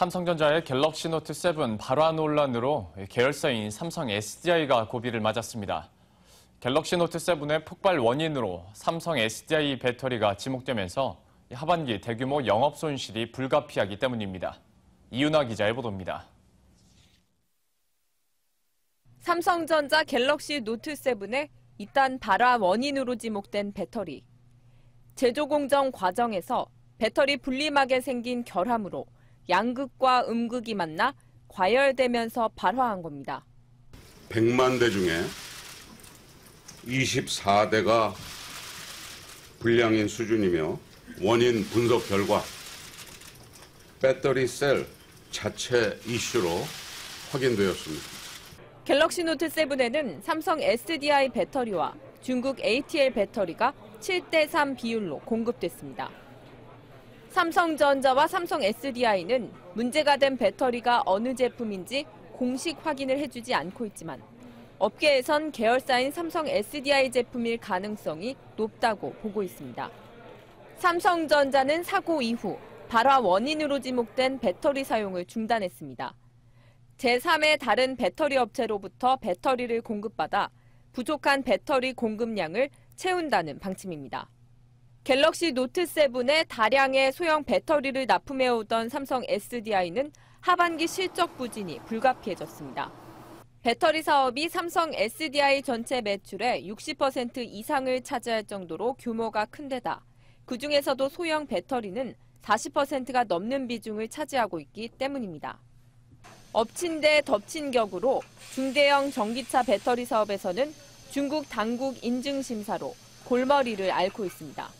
삼성전자의 갤럭시 노트 7 발화 논란으로 계열사인 삼성 SDI가 고비를 맞았습니다. 갤럭시 노트 7의 폭발 원인으로 삼성 SDI 배터리가 지목되면서 하반기 대규모 영업 손실이 불가피하기 때문입니다. 이윤아 기자의 보도입니다. 삼성전자 갤럭시 노트 7의 잇단 발화 원인으로 지목된 배터리. 제조 공정 과정에서 배터리 분리막에 생긴 결함으로 양극과 음극이 만나 과열되면서 발화한 겁니다. 100만 대 중에 24대가 불량인 수준이며 원인 분석 결과 배터리 셀 자체 이슈로 확인되었습니다. 갤럭시 노트 7에는 삼성 SDI 배터리와 중국 ATL 배터리가 7대3 비율로 공급됐습니다. 삼성전자와 삼성 SDI는 문제가 된 배터리가 어느 제품인지 공식 확인을 해주지 않고 있지만 업계에선 계열사인 삼성 SDI 제품일 가능성이 높다고 보고 있습니다. 삼성전자는 사고 이후 발화 원인으로 지목된 배터리 사용을 중단했습니다. 제3의 다른 배터리 업체로부터 배터리를 공급받아 부족한 배터리 공급량을 채운다는 방침입니다. 갤럭시 노트 7에 다량의 소형 배터리를 납품해오던 삼성 SDI는 하반기 실적 부진이 불가피해졌습니다. 배터리 사업이 삼성 SDI 전체 매출의 60% 이상을 차지할 정도로 규모가 큰 데다 그 중에서도 소형 배터리는 40%가 넘는 비중을 차지하고 있기 때문입니다. 엎친 데 덮친 격으로 중대형 전기차 배터리 사업에서는 중국 당국 인증 심사로 골머리를 앓고 있습니다.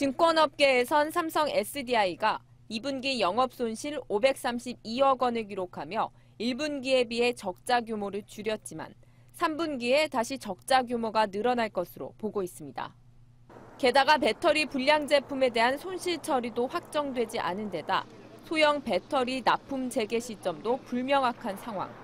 증권업계에선 삼성 SDI가 2분기 영업 손실 532억 원을 기록하며 1분기에 비해 적자 규모를 줄였지만 3분기에 다시 적자 규모가 늘어날 것으로 보고 있습니다. 게다가 배터리 불량 제품에 대한 손실 처리도 확정되지 않은 데다 소형 배터리 납품 재개 시점도 불명확한 상황.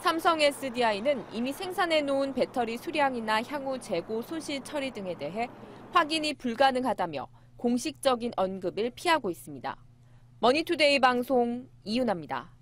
삼성 SDI는 이미 생산해 놓은 배터리 수량이나 향후 재고 손실 처리 등에 대해 확인이 불가능하다며 공식적인 언급을 피하고 있습니다. 머니투데이 방송 이윤아입니다.